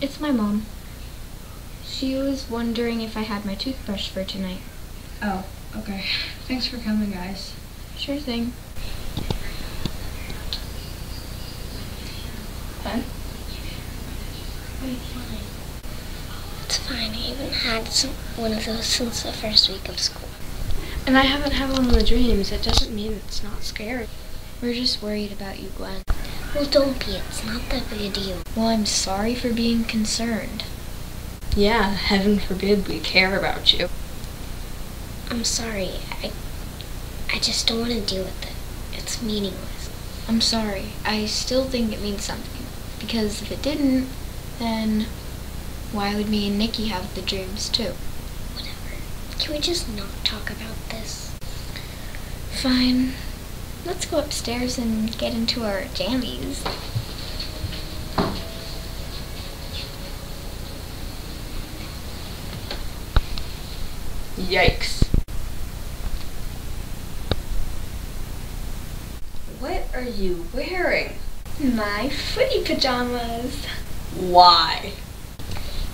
It's my mom. She was wondering if I had my toothbrush for tonight. Oh, okay. Thanks for coming, guys. Sure thing. Fun? It's fine. I haven't had some, one of those since the first week of school. And I haven't had one of the dreams. It doesn't mean it's not scary. We're just worried about you, Gwen. Well, don't be. It's not that big a deal. Well, I'm sorry for being concerned. Yeah, heaven forbid we care about you. I'm sorry. I, I just don't want to deal with it. It's meaningless. I'm sorry. I still think it means something. Because if it didn't, then why would me and Nikki have the dreams too? Whatever. Can we just not talk about this? Fine. Let's go upstairs and get into our jammies. Yikes. What are you wearing? My footy pajamas. Why?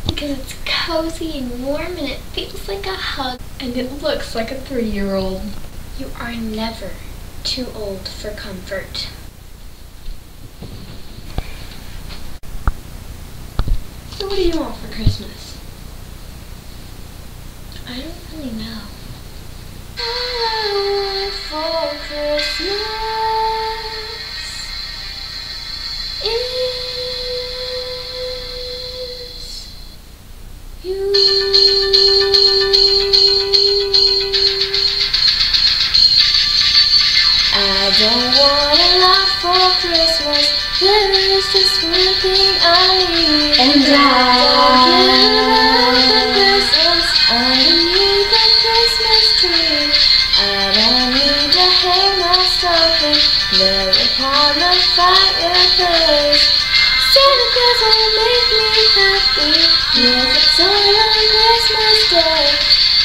Because it's cozy and warm and it feels like a hug. And it looks like a three-year-old. You are never too old for comfort. So what do you want for Christmas? I don't really know. Ah, fireplace. Santa Claus will make me happy. It's all on Christmas Day.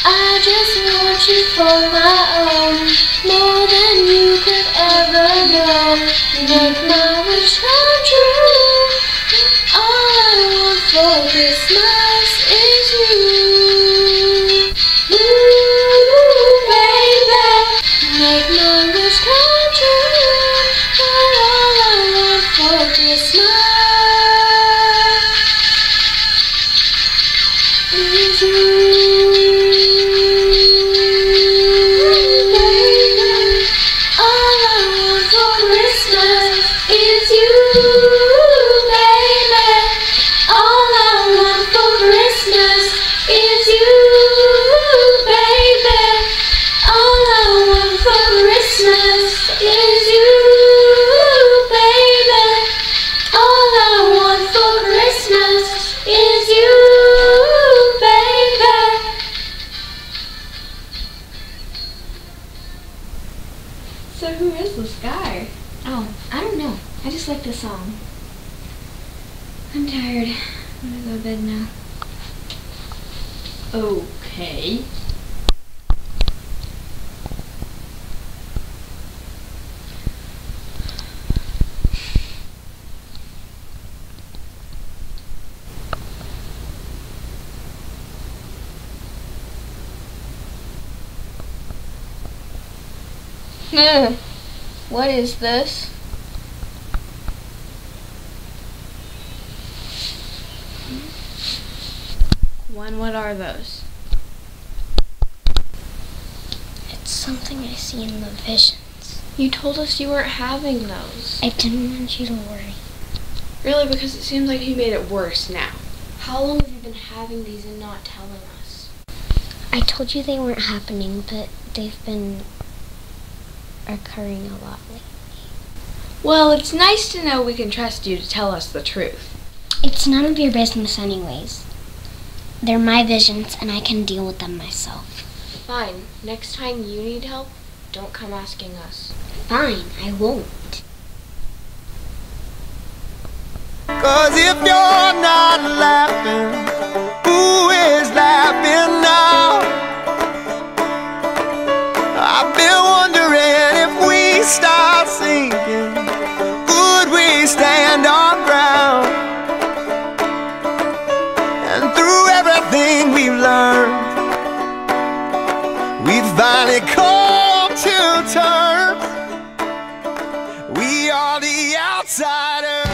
I just want you for my own, more than you could ever know. Just like this song. I'm tired. I'm gonna go to bed now. Okay. what is this? Gwen what are those? It's something I see in the visions. You told us you weren't having those. I didn't want you to worry. Really, because it seems like he made it worse now. How long have you been having these and not telling us? I told you they weren't happening, but they've been occurring a lot lately. Well, it's nice to know we can trust you to tell us the truth. It's none of your business, anyways. They're my visions, and I can deal with them myself. Fine. Next time you need help, don't come asking us. Fine, I won't. Cause if you're not laughing, We've finally come to terms. We are the outsiders.